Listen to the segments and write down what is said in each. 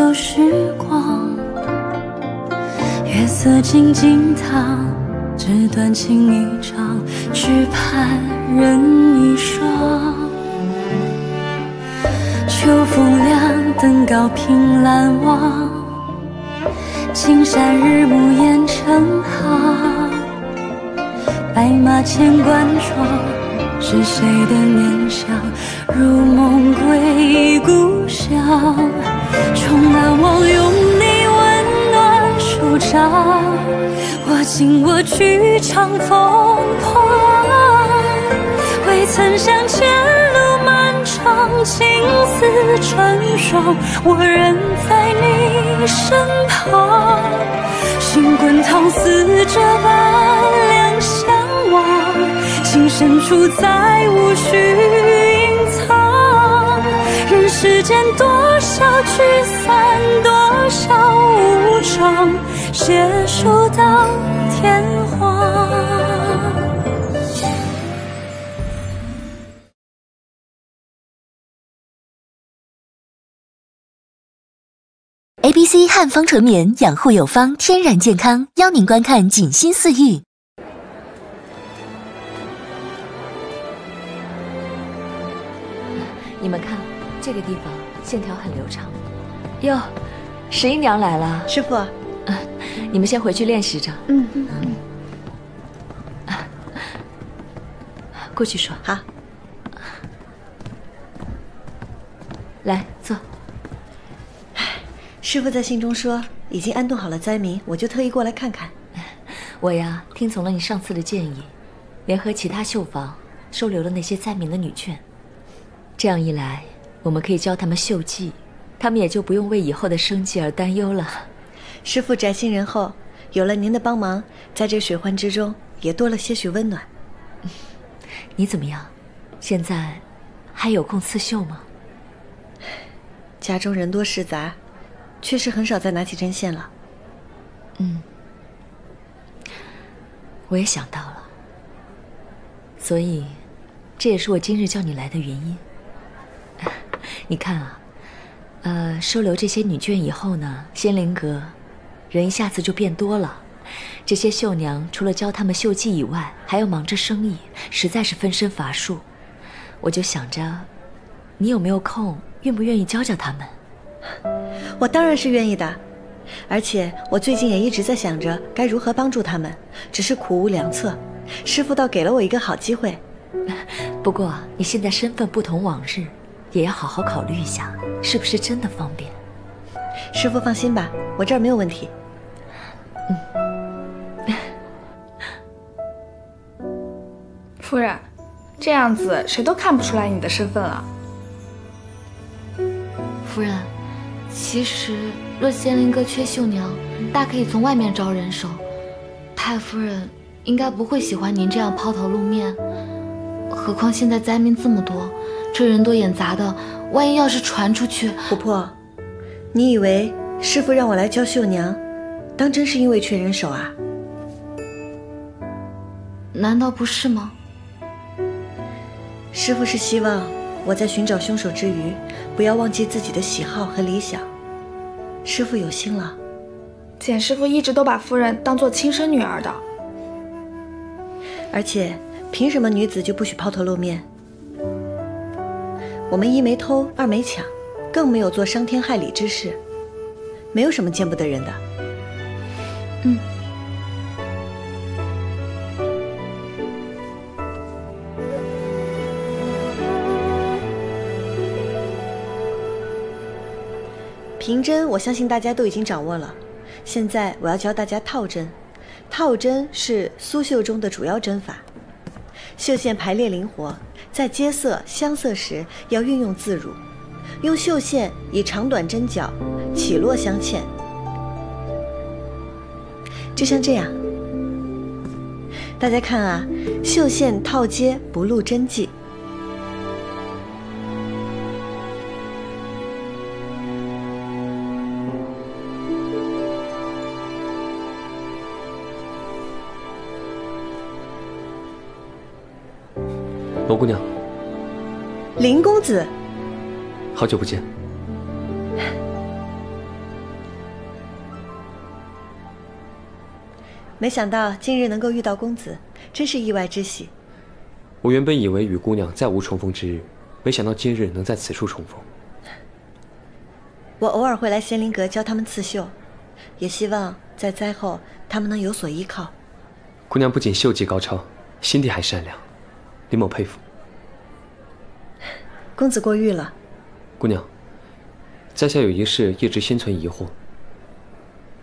旧时光。月色静静淌，纸短情一场，只盼人一双。秋风凉，登高凭栏望，青山日暮雁成行。白马千关窗，是谁的念想？如梦归故乡，终难忘用你温暖手掌。握紧我去长风狂，未曾想前路漫长，情丝成双，我仍在你身旁。心滚烫，似这般两相望。情深处再无需隐藏，世间多少聚散，多少无常，携手到天荒。A B C 汉方纯棉养护有方，天然健康，邀您观看《锦心似玉》。你们看，这个地方线条很流畅。哟，十一娘来了，师傅，你们先回去练习着。嗯嗯。过去说好。来坐。师傅在信中说已经安顿好了灾民，我就特意过来看看。我呀，听从了你上次的建议，联合其他绣坊收留了那些灾民的女眷。这样一来，我们可以教他们绣技，他们也就不用为以后的生计而担忧了。师傅宅心仁厚，有了您的帮忙，在这水患之中也多了些许温暖。你怎么样？现在还有空刺绣吗？家中人多事杂，确实很少再拿起针线了。嗯，我也想到了，所以这也是我今日叫你来的原因。你看啊，呃，收留这些女眷以后呢，仙灵阁人一下子就变多了。这些绣娘除了教她们绣技以外，还要忙着生意，实在是分身乏术。我就想着，你有没有空，愿不愿意教教他们？我当然是愿意的，而且我最近也一直在想着该如何帮助他们，只是苦无良策。师傅倒给了我一个好机会。不过你现在身份不同往日。也要好好考虑一下，是不是真的方便？师傅放心吧，我这儿没有问题。嗯。夫人，这样子谁都看不出来你的身份了。夫人，其实若仙灵阁缺绣娘，大可以从外面招人手。太夫人应该不会喜欢您这样抛头露面，何况现在灾民这么多。这人多眼杂的，万一要是传出去，婆婆，你以为师傅让我来教绣娘，当真是因为缺人手啊？难道不是吗？师傅是希望我在寻找凶手之余，不要忘记自己的喜好和理想。师傅有心了。简师傅一直都把夫人当做亲生女儿的，而且凭什么女子就不许抛头露面？我们一没偷，二没抢，更没有做伤天害理之事，没有什么见不得人的。嗯。平针，我相信大家都已经掌握了。现在我要教大家套针，套针是苏绣中的主要针法，绣线排列灵活。在接色镶色时要运用自如，用绣线以长短针脚起落镶嵌，就像这样。大家看啊，绣线套接不露针迹。姑娘，林公子，好久不见。没想到今日能够遇到公子，真是意外之喜。我原本以为与姑娘再无重逢之日，没想到今日能在此处重逢。我偶尔会来仙灵阁教他们刺绣，也希望在灾后他们能有所依靠。姑娘不仅绣技高超，心地还善良，林某佩服。公子过誉了。姑娘，在下有一事一直心存疑惑。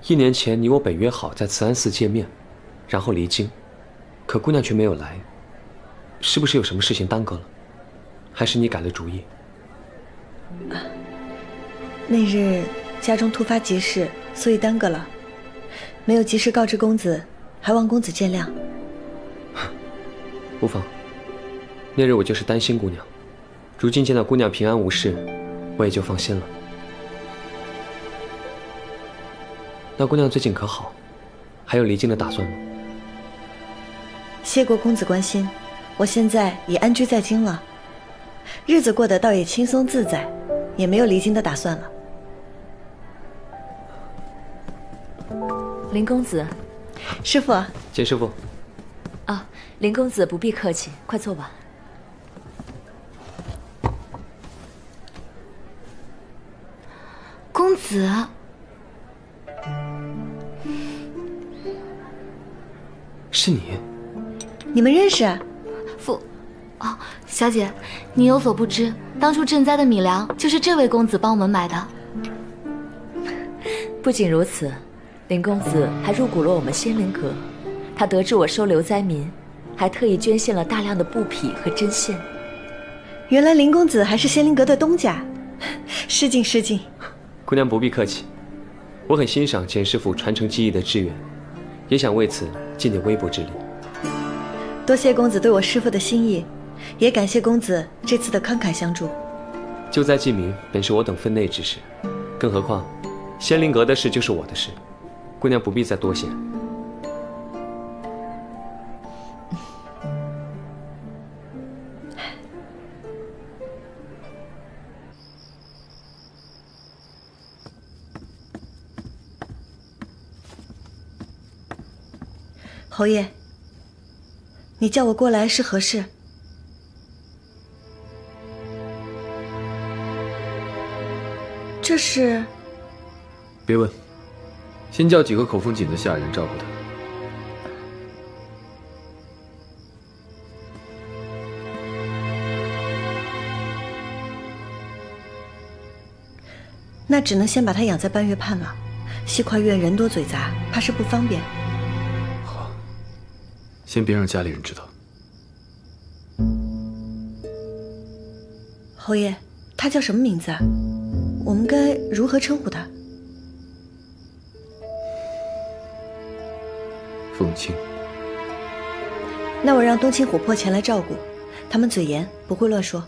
一年前你我本约好在慈安寺见面，然后离京，可姑娘却没有来，是不是有什么事情耽搁了？还是你改了主意？啊。那日家中突发急事，所以耽搁了，没有及时告知公子，还望公子见谅。无妨。那日我就是担心姑娘，如今见到姑娘平安无事，我也就放心了。那姑娘最近可好？还有离京的打算吗？谢过公子关心，我现在已安居在京了，日子过得倒也轻松自在，也没有离京的打算了。林公子，师傅，简师傅。啊，林公子不必客气，快坐吧。公子，是你？你们认识？父，哦，小姐，你有所不知，当初赈灾的米粮就是这位公子帮我们买的。不仅如此。林公子还入股了我们仙灵阁，他得知我收留灾民，还特意捐献了大量的布匹和针线。原来林公子还是仙灵阁的东家，失 敬失敬。姑娘不必客气，我很欣赏简师傅传承技艺的志愿，也想为此尽点微薄之力。多谢公子对我师傅的心意，也感谢公子这次的慷慨相助。救灾济民本是我等分内之事，更何况仙灵阁的事就是我的事。姑娘不必再多谢。侯爷，你叫我过来是何事？这是？别问。先叫几个口风紧的下人照顾他。那只能先把他养在半月畔了。西跨院人多嘴杂，怕是不方便。好，先别让家里人知道。侯爷，他叫什么名字啊？我们该如何称呼他？凤清，那我让冬青琥珀前来照顾，他们嘴严，不会乱说。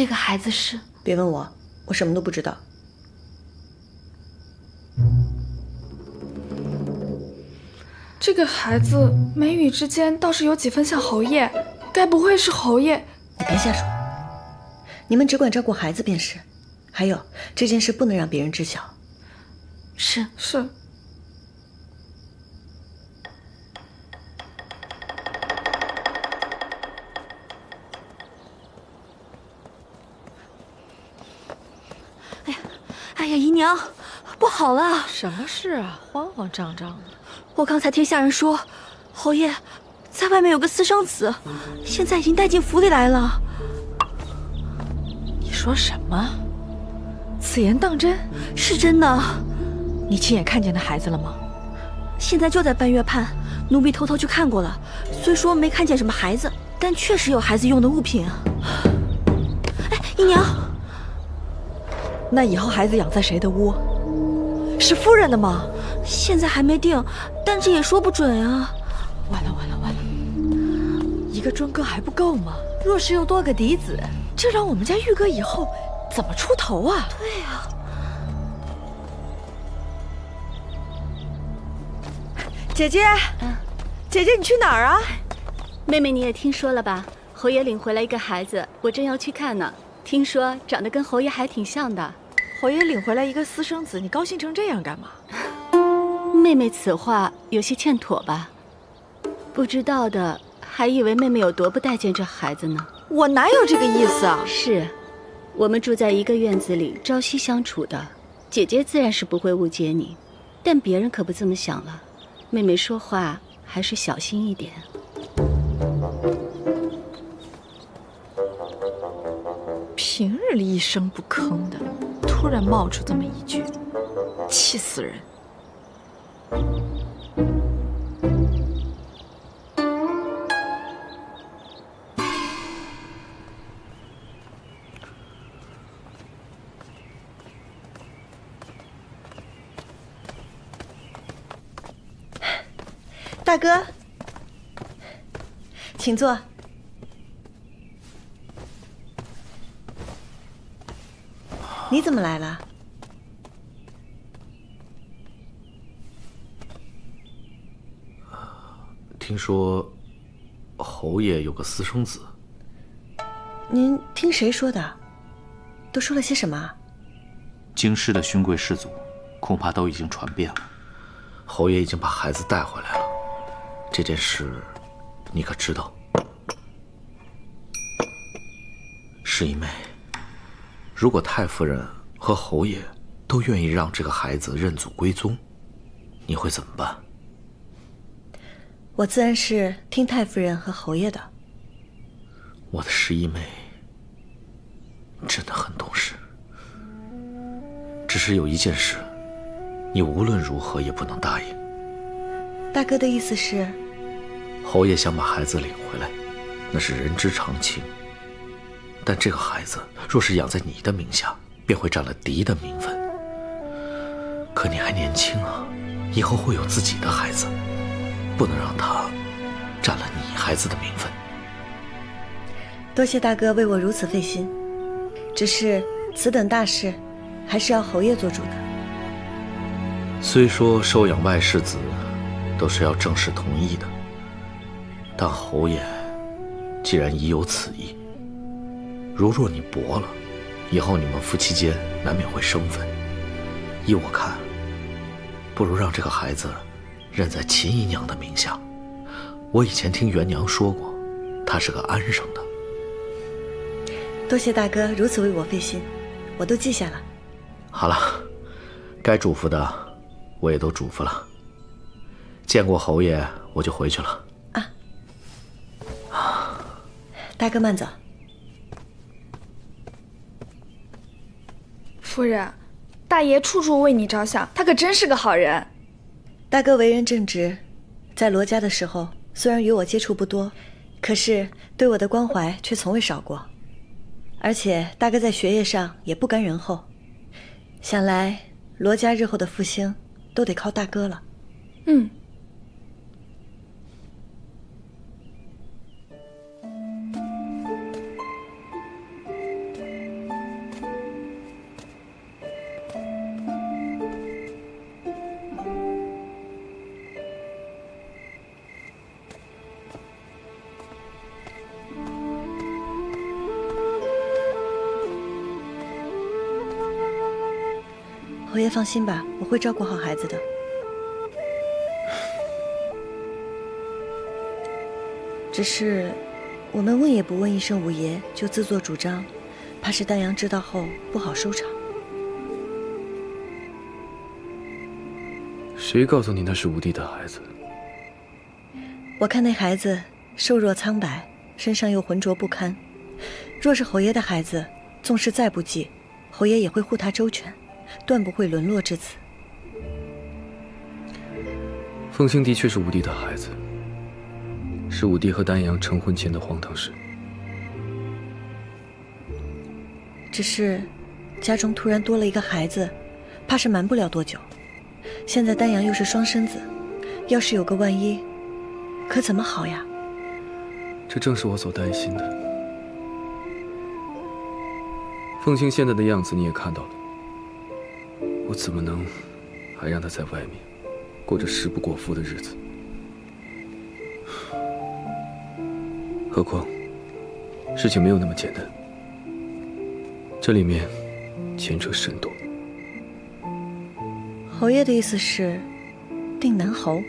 这个孩子是？别问我，我什么都不知道。这个孩子眉宇之间倒是有几分像侯爷，该不会是侯爷？你别瞎说，你们只管照顾孩子便是。还有这件事不能让别人知晓。是是。呀，姨娘，不好了！什么事啊？慌慌张张的。我刚才听下人说，侯爷在外面有个私生子，现在已经带进府里来了。你说什么？此言当真？是真的。你亲眼看见那孩子了吗？现在就在半月畔，奴婢偷偷去看过了，虽说没看见什么孩子，但确实有孩子用的物品啊。哎，姨娘，那以后孩子养在谁的屋？是夫人的吗？现在还没定，但这也说不准啊。完了完了完了，一个庄哥还不够吗？若是又多个嫡子，这让我们家玉哥以后怎么出头啊？对呀。姐姐，姐姐，你去哪儿啊？妹妹，你也听说了吧？侯爷领回来一个孩子，我正要去看呢。听说长得跟侯爷还挺像的。侯爷领回来一个私生子，你高兴成这样干嘛？妹妹此话有些欠妥吧？不知道的还以为妹妹有多不待见这孩子呢。我哪有这个意思啊？是，我们住在一个院子里，朝夕相处的，姐姐自然是不会误解你，但别人可不这么想了。妹妹说话还是小心一点。平日里一声不吭的，突然冒出这么一句，气死人！大哥，请坐。你怎么来了？听说侯爷有个私生子。您听谁说的？都说了些什么？京师的勋贵士族，恐怕都已经传遍了。侯爷已经把孩子带回来了。这件事，你可知道？十一妹，如果太夫人和侯爷都愿意让这个孩子认祖归宗，你会怎么办？我自然是听太夫人和侯爷的。我的十一妹真的很懂事，只是有一件事，你无论如何也不能答应。大哥的意思是，侯爷想把孩子领回来，那是人之常情。但这个孩子若是养在你的名下，便会占了嫡的名分。可你还年轻啊，以后会有自己的孩子，不能让他占了你孩子的名分。多谢大哥为我如此费心，只是此等大事，还是要侯爷做主的。虽说收养外世子。都是要正式同意的，但侯爷既然已有此意，如若你薄了，以后你们夫妻间难免会生分。依我看，不如让这个孩子认在秦姨娘的名下。我以前听元娘说过，她是个安生的。多谢大哥如此为我费心，我都记下了。好了，该嘱咐的我也都嘱咐了。见过侯爷，我就回去了。啊，大哥慢走。夫人，大爷处处为你着想，他可真是个好人。大哥为人正直，在罗家的时候虽然与我接触不多，可是对我的关怀却从未少过。而且大哥在学业上也不甘人后，想来罗家日后的复兴都得靠大哥了。嗯。侯爷放心吧，我会照顾好孩子的。只是，我们问也不问一声五爷就自作主张，怕是丹阳知道后不好收场。谁告诉你那是五弟的孩子？我看那孩子瘦弱苍白，身上又浑浊不堪。若是侯爷的孩子，纵是再不济，侯爷也会护他周全。断不会沦落至此。凤青的确是五弟的孩子，是五弟和丹阳成婚前的荒唐事。只是，家中突然多了一个孩子，怕是瞒不了多久。现在丹阳又是双生子，要是有个万一，可怎么好呀？这正是我所担心的。凤青现在的样子你也看到了，我怎么能还让他在外面过着食不果腹的日子？何况，事情没有那么简单，这里面牵扯甚多。侯爷的意思是，定南侯。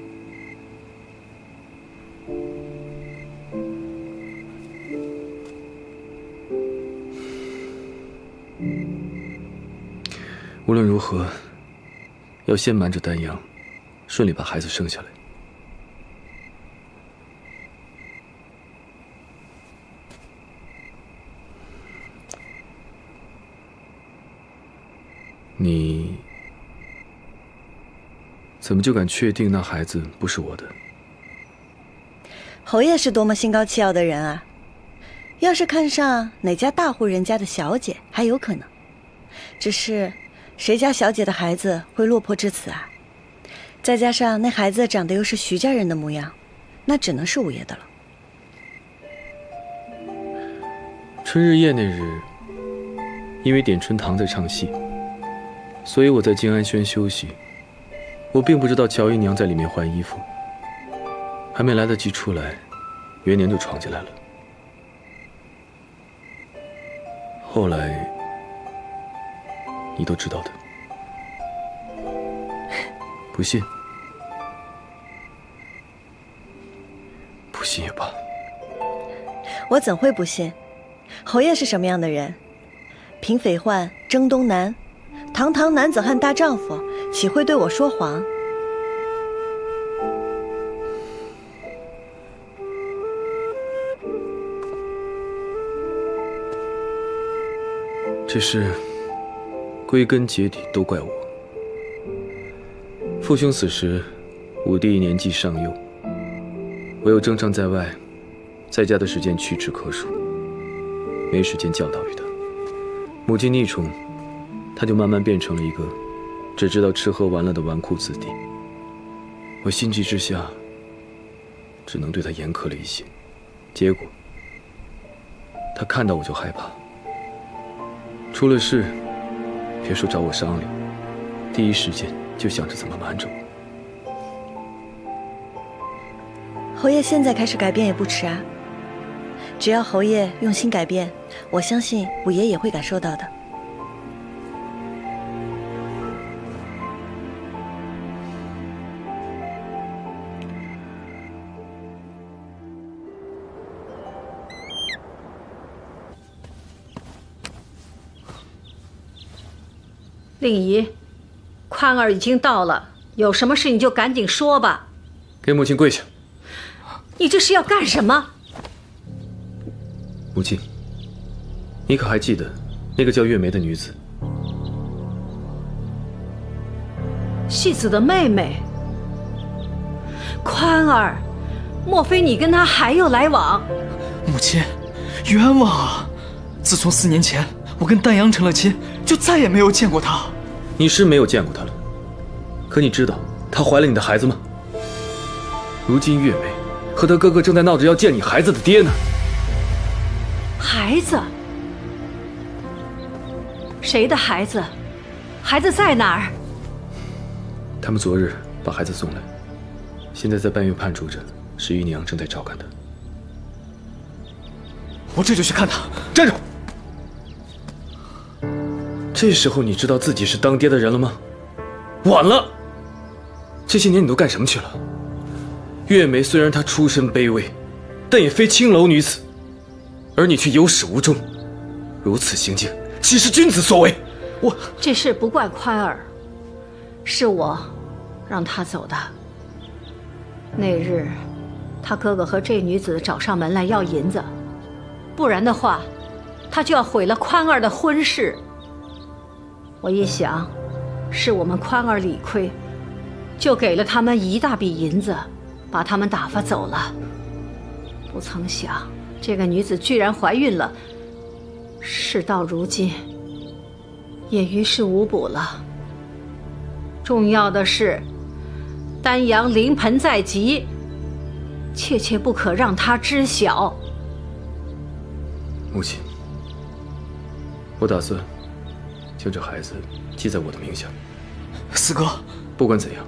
何，要先瞒着丹阳，顺利把孩子生下来。你怎么就敢确定那孩子不是我的？侯爷是多么心高气傲的人啊！要是看上哪家大户人家的小姐，还有可能。只是。谁家小姐的孩子会落魄至此啊？再加上那孩子长得又是徐家人的模样，那只能是五爷的了。春日宴那日，因为点春堂在唱戏，所以我在静安轩休息。我并不知道乔姨娘在里面换衣服，还没来得及出来，元年就闯进来了。后来。你都知道的，不信，不信也罢。我怎会不信？侯爷是什么样的人？平匪患，征东南，堂堂男子汉大丈夫，岂会对我说谎？这是。归根结底都怪我。父兄死时，武帝年纪尚幼，我又征战在外，在家的时间屈指可数，没时间教导于他。母亲溺宠，他就慢慢变成了一个只知道吃喝玩乐的纨绔子弟。我心急之下，只能对他严苛了一些，结果他看到我就害怕，出了事。别说找我商量，第一时间就想着怎么瞒着我。侯爷现在开始改变也不迟啊。只要侯爷用心改变，我相信五爷也会感受到的。令仪，宽儿已经到了，有什么事你就赶紧说吧。给母亲跪下。你这是要干什么？母亲，你可还记得那个叫月梅的女子？戏子的妹妹。宽儿，莫非你跟她还有来往？母亲，冤枉啊！自从四年前我跟丹阳成了亲。就再也没有见过她。你是没有见过她了，可你知道她怀了你的孩子吗？如今月梅和她哥哥正在闹着要见你孩子的爹呢。孩子？谁的孩子？孩子在哪儿？他们昨日把孩子送来，现在在半月畔住着，石姨娘正在照看他。我这就去看他。站住！这时候你知道自己是当爹的人了吗？晚了。这些年你都干什么去了？月梅虽然她出身卑微，但也非青楼女子，而你却有始无终，如此行径岂是君子所为？我这事不怪宽儿，是我让他走的。那日，他哥哥和这女子找上门来要银子，不然的话，他就要毁了宽儿的婚事。我一想，是我们宽儿理亏，就给了他们一大笔银子，把他们打发走了。不曾想，这个女子居然怀孕了。事到如今，也于事无补了。重要的是，丹阳临盆在即，切切不可让他知晓。母亲，我打算将这孩子记在我的名下。四哥，不管怎样，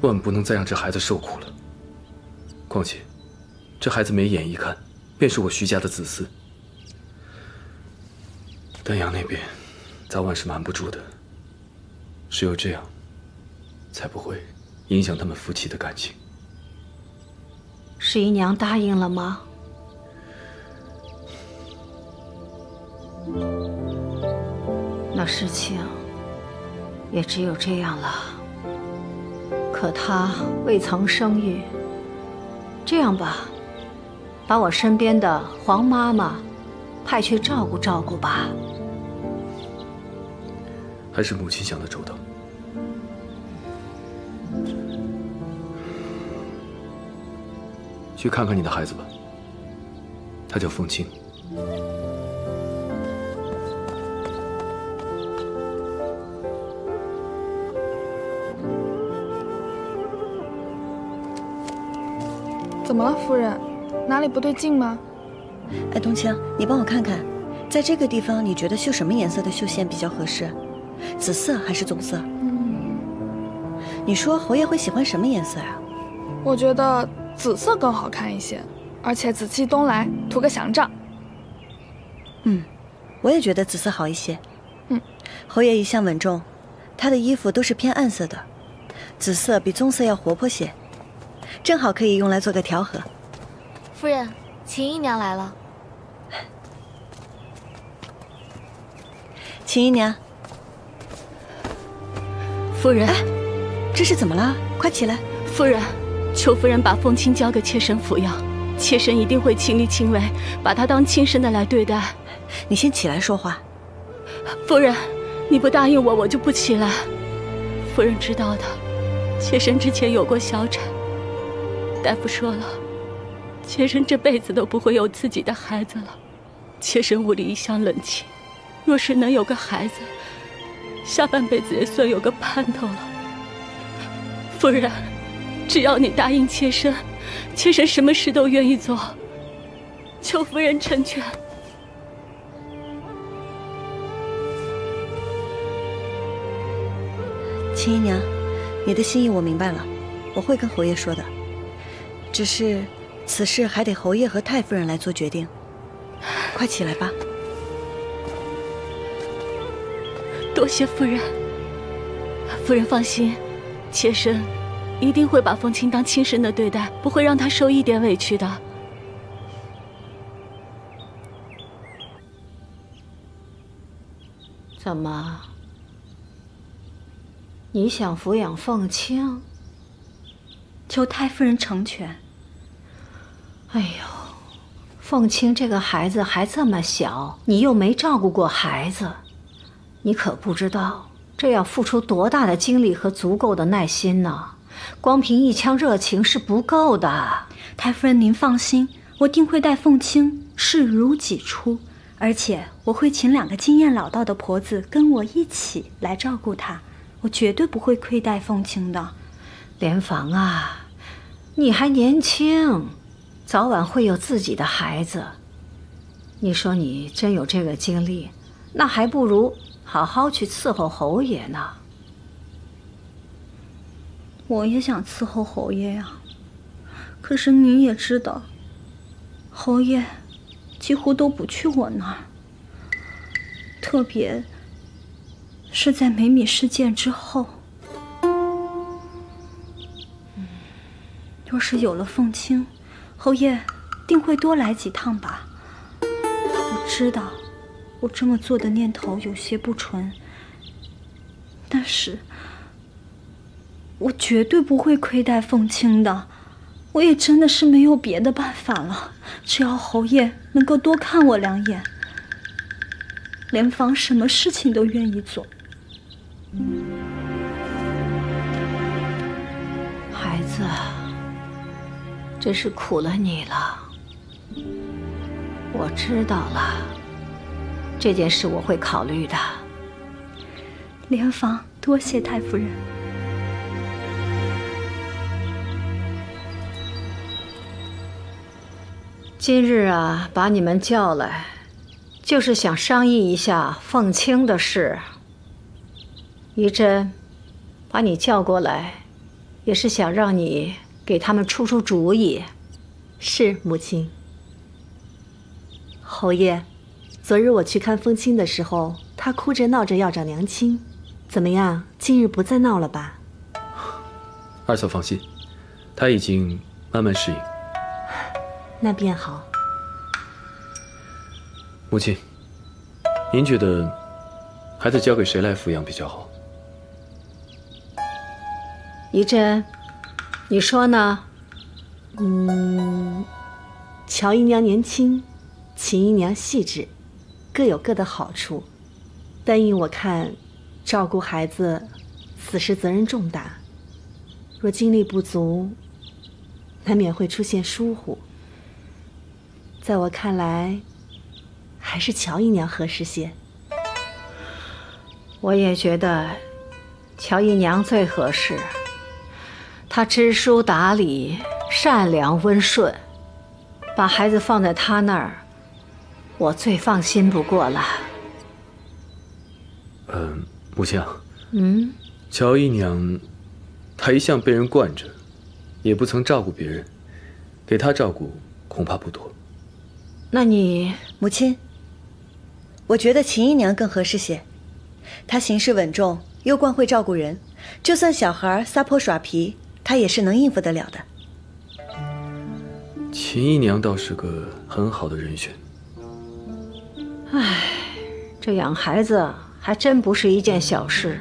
万不能再让这孩子受苦了。况且，这孩子眉眼一看，便是我徐家的子嗣。丹阳那边，早晚是瞒不住的。只有这样，才不会影响他们夫妻的感情。十一娘答应了吗？那事情也只有这样了。可她未曾生育。这样吧，把我身边的黄妈妈派去照顾照顾吧。还是母亲想的周到。去看看你的孩子吧，他叫凤青。夫人？哪里不对劲吗？哎，冬青，你帮我看看，在这个地方，你觉得绣什么颜色的绣线比较合适？紫色还是棕色？嗯，你说侯爷会喜欢什么颜色呀？我觉得紫色更好看一些，而且紫气东来，图个祥兆。嗯，我也觉得紫色好一些。嗯，侯爷一向稳重，他的衣服都是偏暗色的，紫色比棕色要活泼些，正好可以用来做个调和。夫人，秦姨娘来了。秦姨娘。夫人，这是怎么了？快起来！夫人，求夫人把凤青交给妾身抚养，妾身一定会亲力亲为，把她当亲生的来对待。你先起来说话。夫人，你不答应我，我就不起来。夫人知道的，妾身之前有过小产，大夫说了，妾身这辈子都不会有自己的孩子了。妾身屋里一向冷清，若是能有个孩子。下半辈子也算有个盼头了，夫人，只要你答应妾身，妾身什么事都愿意做。求夫人成全。秦姨娘，你的心意我明白了，我会跟侯爷说的。只是此事还得侯爷和太夫人来做决定。快起来吧。多谢夫人，夫人放心，妾身一定会把凤青当亲生的对待，不会让她受一点委屈的。怎么？你想抚养凤青？求太夫人成全。哎呦，凤青这个孩子还这么小，你又没照顾过孩子。你可不知道，这要付出多大的精力和足够的耐心呢？光凭一腔热情是不够的。太夫人，您放心，我定会待凤青视如己出，而且我会请两个经验老道的婆子跟我一起来照顾她，我绝对不会亏待凤青的。莲房啊，你还年轻，早晚会有自己的孩子。你说你真有这个精力，那还不如……好好去伺候侯爷呢。我也想伺候侯爷呀，可是你也知道，侯爷几乎都不去我那儿。特别是在梅米事件之后，若是有了凤青，侯爷定会多来几趟吧。我知道。我这么做的念头有些不纯，但是，我绝对不会亏待凤青的。我也真的是没有别的办法了。只要侯爷能够多看我两眼，莲房什么事情都愿意做。孩子，真是苦了你了。我知道了，这件事我会考虑的。莲房，多谢太夫人。今日啊，把你们叫来，就是想商议一下凤青的事。仪真，把你叫过来，也是想让你给他们出出主意。是母亲。侯爷，昨日我去看风清的时候，他哭着闹着要找娘亲，怎么样？今日不再闹了吧？二嫂放心，他已经慢慢适应。那便好。母亲，您觉得孩子交给谁来抚养比较好？仪真，你说呢？嗯，乔姨娘年轻，秦姨娘细致，各有各的好处。但依我看，照顾孩子，此事责任重大，若精力不足，难免会出现疏忽。在我看来，还是乔姨娘合适些。我也觉得，乔姨娘最合适。她知书达理，善良温顺，把孩子放在他那儿，我最放心不过了。嗯，母亲啊。嗯。乔姨娘，她一向被人惯着，也不曾照顾别人，给她照顾恐怕不多。那你母亲，我觉得秦姨娘更合适些。她行事稳重，又惯会照顾人，就算小孩撒泼耍皮。他也是能应付得了的。秦姨娘倒是个很好的人选。唉，这养孩子还真不是一件小事，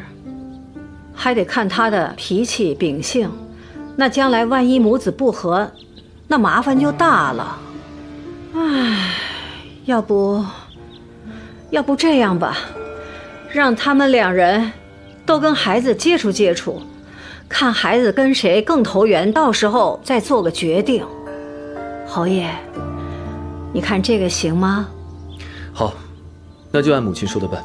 还得看他的脾气秉性。那将来万一母子不和，那麻烦就大了。唉，要不，要不这样吧，让他们两人都跟孩子接触接触。看孩子跟谁更投缘，到时候再做个决定。侯爷，你看这个行吗？好，那就按母亲说的办。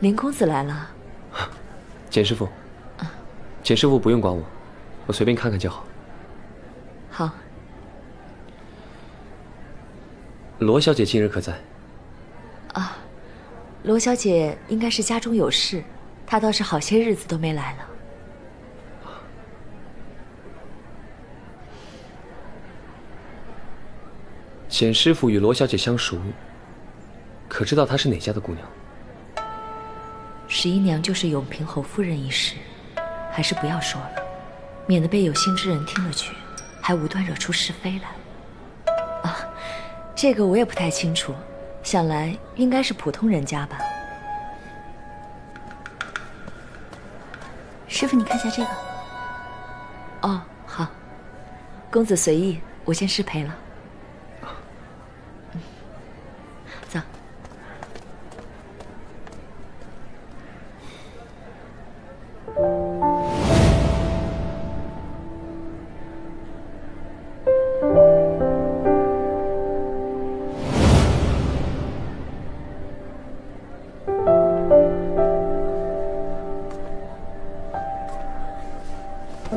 林公子来了，简师傅，简师傅不用管我，我随便看看就好。好。罗小姐今日可在？啊，罗小姐应该是家中有事，她倒是好些日子都没来了。简师傅与罗小姐相熟，可知道她是哪家的姑娘？十一娘就是永平侯夫人一事，还是不要说了，免得被有心之人听了去，还无端惹出是非来。啊，这个我也不太清楚，想来应该是普通人家吧。师傅，你看下这个。哦，好，公子随意，我先失陪了。这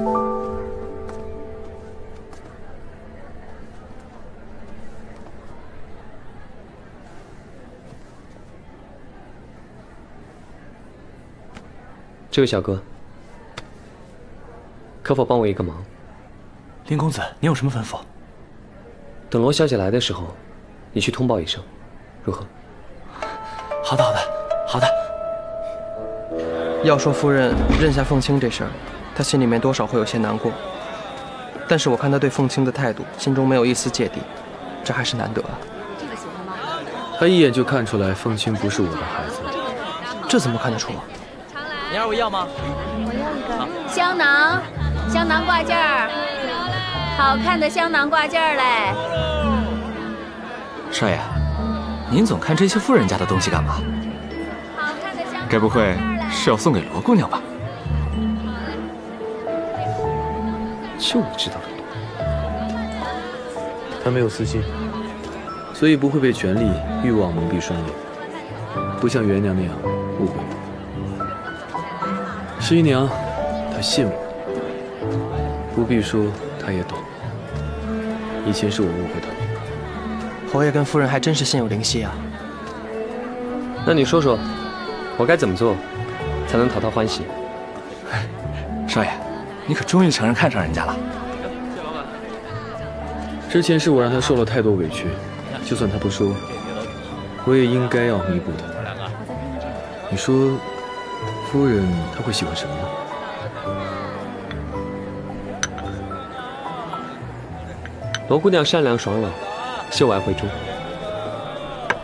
位小哥，可否帮我一个忙？林公子，你有什么吩咐？等罗小姐来的时候，你去通报一声，如何？好的，好的，好的。要说夫人认下凤青这事儿，她心里面多少会有些难过。但是我看他对凤青的态度，心中没有一丝芥蒂，这还是难得啊。这个喜欢吗？他一眼就看出来凤青不是我的孩子，这怎么看得出？你二位要吗？我要一个香囊，香囊挂件儿，好看的香囊挂件儿嘞。少爷，您总看这些富人家的东西干嘛？该不会是要送给罗姑娘吧？就你知道的多。他没有私心，所以不会被权力、欲望蒙蔽双眼，不像元娘那样误会我。十一娘，她信我，不必说，她也懂。以前是我误会她了。侯爷跟夫人还真是心有灵犀啊。那你说说，我该怎么做，才能讨她欢喜？少爷，你可终于承认看上人家了。之前是我让她受了太多委屈，就算她不说，我也应该要弥补她。你说，夫人她会喜欢什么呢？罗姑娘善良爽朗，秀外慧中，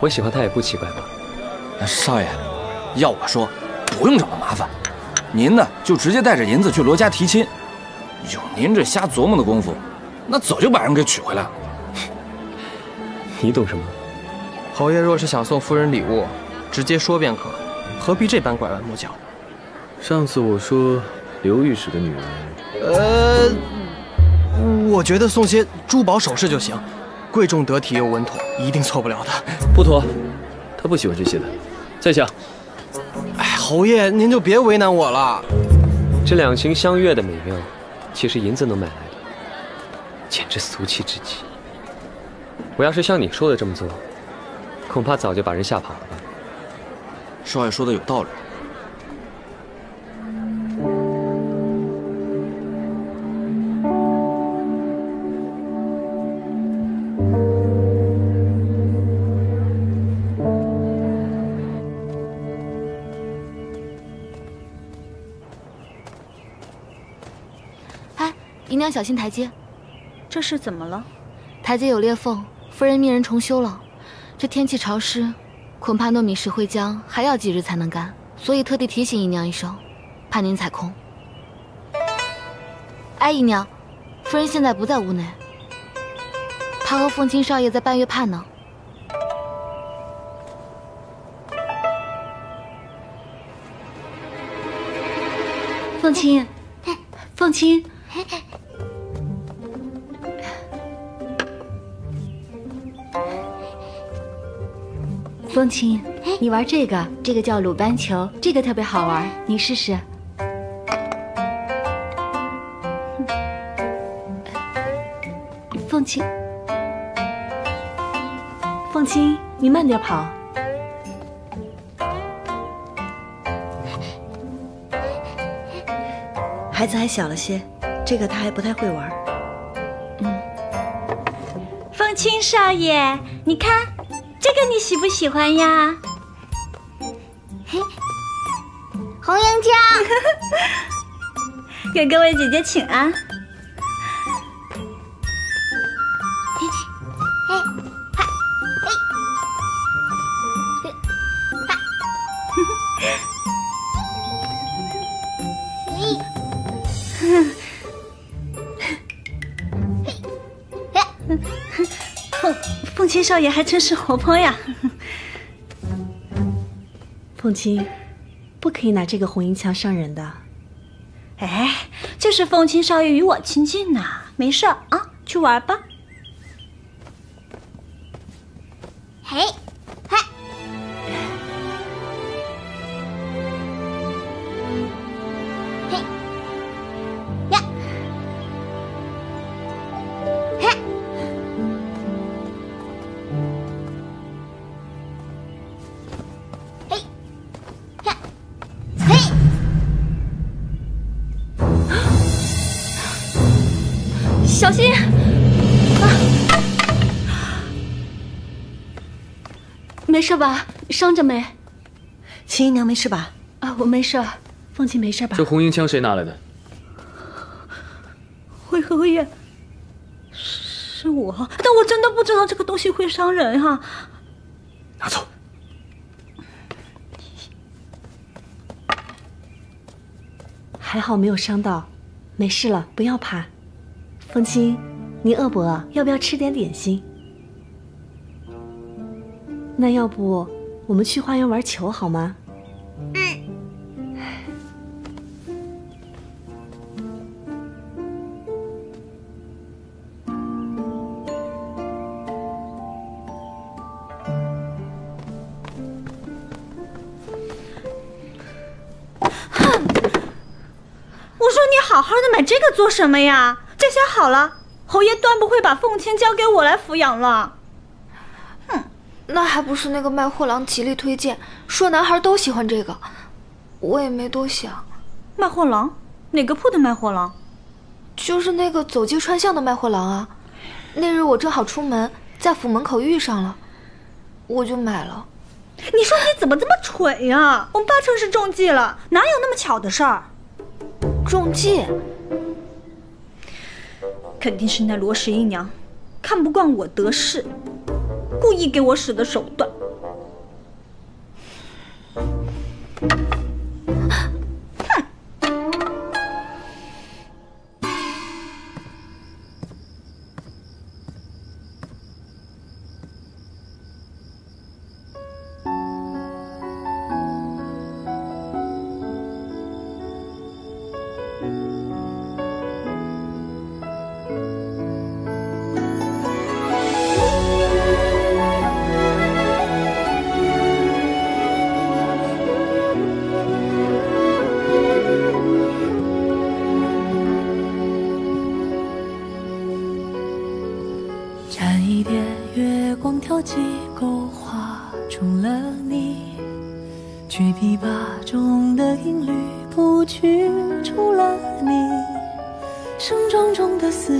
我喜欢她也不奇怪吧？少爷，要我说，不用这么麻烦，您呢就直接带着银子去罗家提亲。有您这瞎琢磨的功夫，那早就把人给娶回来了。你懂什么？侯爷若是想送夫人礼物，直接说便可，何必这般拐弯抹角？上次我说刘御史的女儿，呃，我觉得送些珠宝首饰就行，贵重得体又稳妥，一定错不了的。不妥，他不喜欢这些的。在下。哎，侯爷您就别为难我了。这两情相悦的美妙，其实银子能买来的？简直俗气至极。我要是像你说的这么做，恐怕早就把人吓跑了吧。少爷说的有道理。姨娘小心台阶。这是怎么了？台阶有裂缝，夫人命人重修了。这天气潮湿，恐怕糯米石灰浆还要几日才能干，所以特地提醒姨娘一声，怕您踩空。哎，姨娘，夫人现在不在屋内，她和凤青少爷在半月畔呢。凤青，凤青，凤青，你玩这个，这个叫鲁班球，这个特别好玩，你试试。凤青，凤青，你慢点跑。孩子还小了些，这个他还不太会玩。嗯凤青少爷，你看，这个你喜不喜欢呀？红缨枪，给各位姐姐请安。少爷还真是活泼呀！凤青，不可以拿这个红缨枪伤人的。哎，就是凤青少爷与我亲近呐，没事啊，去玩吧。没事吧？伤着没？秦姨娘没事吧？啊，我没事。凤青没事吧？这红缨枪谁拿来的？会侯爷，是我，但我真的不知道这个东西会伤人哈、拿走。还好没有伤到，没事了，不要怕。凤青，你饿不饿？要不要吃点点心？那要不我们去花园玩球好吗？哼我说你好好的买这个做什么呀？这下好了，侯爷断不会把凤青交给我来抚养了。那还不是那个卖货郎极力推荐，说男孩都喜欢这个，我也没多想。卖货郎？哪个铺的卖货郎？就是那个走街串巷的卖货郎啊。那日我正好出门，在府门口遇上了，我就买了。你说你怎么这么蠢呀？我们八成是中计了，哪有那么巧的事儿？中计？肯定是那罗十一娘看不惯我得势，故意给我使的手段。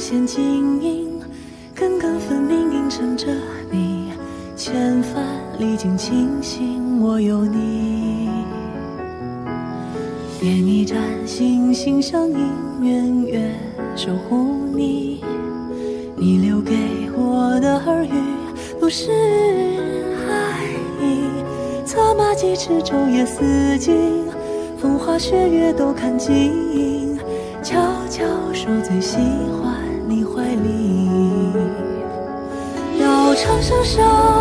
线晶莹，根根分明映衬着你。千帆历尽清醒，我有你。点一盏心心相印，圆月守护你。你留给我的耳语，都是爱意。策马疾驰，昼夜四季，风花雪月都看尽。悄悄说最喜欢长相守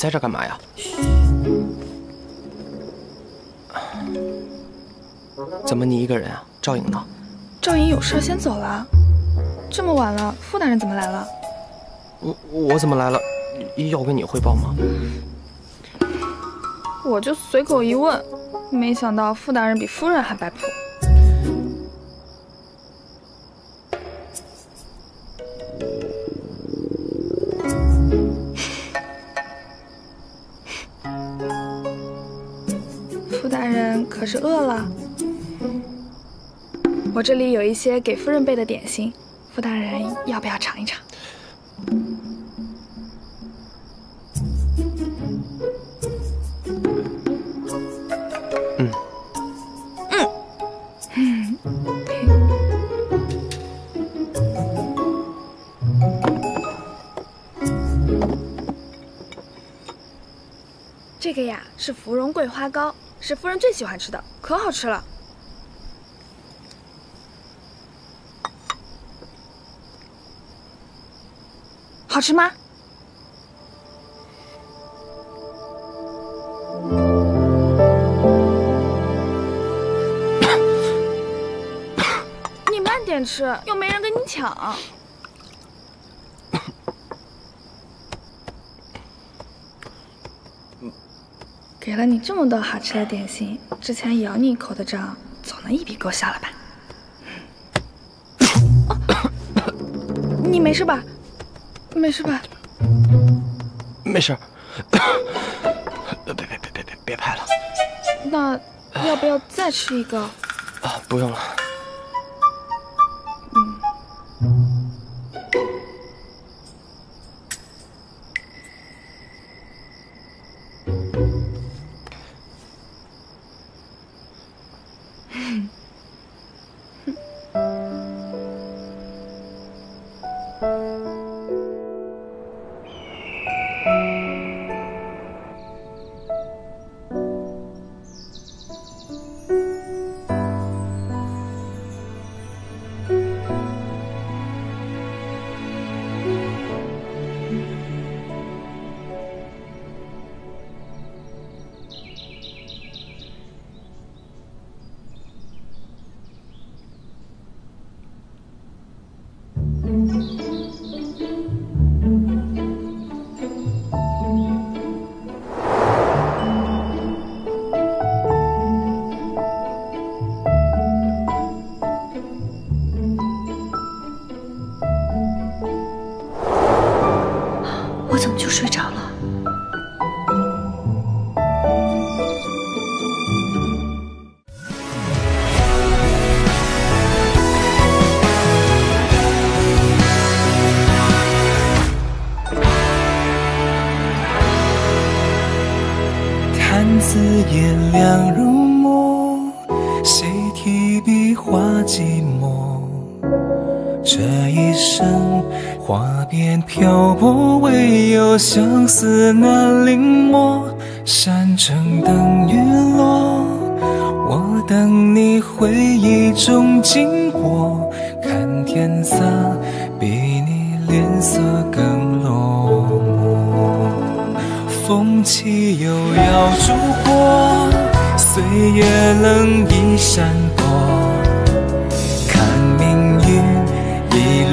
在这干嘛呀？怎么你一个人啊？赵颖呢？赵颖有事先走了。这么晚了，傅大人怎么来了？我我怎么来了？要跟你汇报吗？我就随口一问，没想到傅大人比夫人还摆谱。是饿了？我这里有一些给夫人备的点心，傅大人要不要尝一尝？嗯嗯，这个呀是芙蓉桂花糕，是夫人最喜欢吃的，可好吃了。好吃吗？你慢点吃，又没人跟你抢。给了你这么多好吃的点心，之前咬你一口的账，总能一笔勾销了吧？哦你没事吧？没事吧？没事。别别别别别别拍了那要不要再吃一个？啊！不用了。思难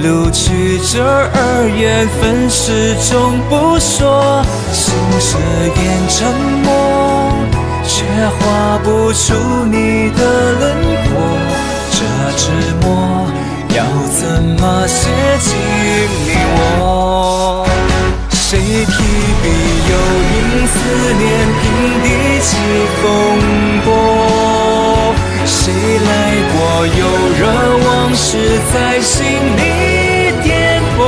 一路曲折而缘分始终不说，心事掩沉默，却画不出你的轮廓。这纸墨要怎么写进你我？谁提笔又因思念平地起风波？谁来过又惹往事在心里颠簸？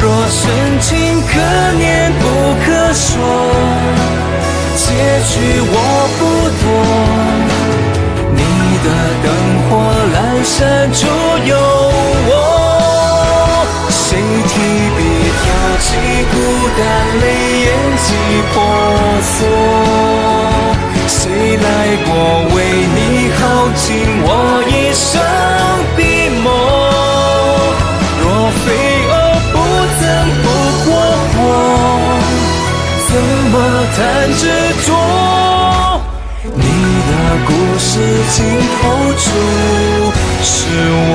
若深情可念不可说，结局我不多。你的灯火阑珊处有我。谁提笔挑起孤单，泪眼几婆娑？来过为你耗尽我一生笔墨？若飞蛾不曾不过火，怎么谈执着？你的故事尽头处是我。